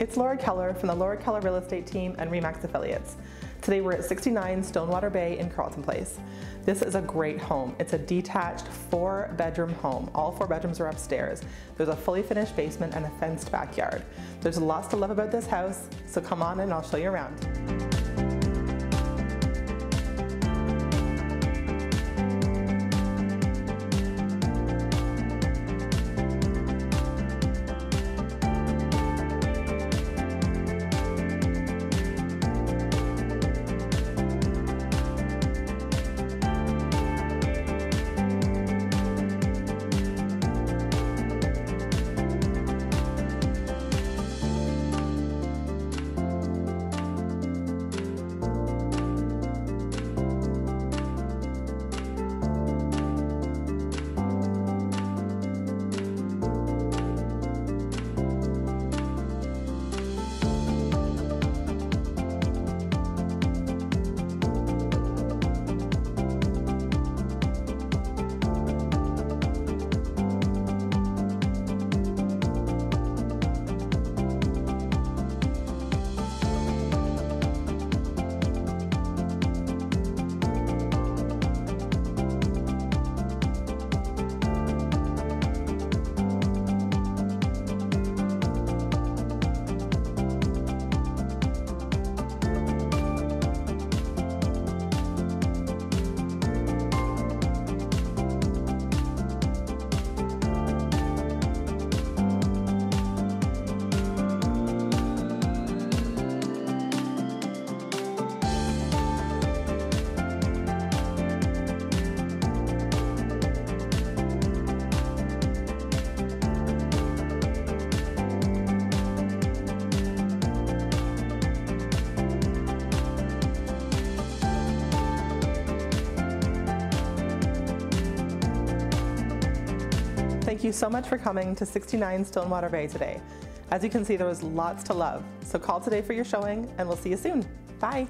It's Laura Keller from the Laura Keller Real Estate Team and REMAX Affiliates. Today we're at 69 Stonewater Bay in Carleton Place. This is a great home. It's a detached four bedroom home. All four bedrooms are upstairs. There's a fully finished basement and a fenced backyard. There's lots to love about this house, so come on and I'll show you around. Thank you so much for coming to 69 Stonewater Bay today. As you can see, there was lots to love. So call today for your showing and we'll see you soon. Bye.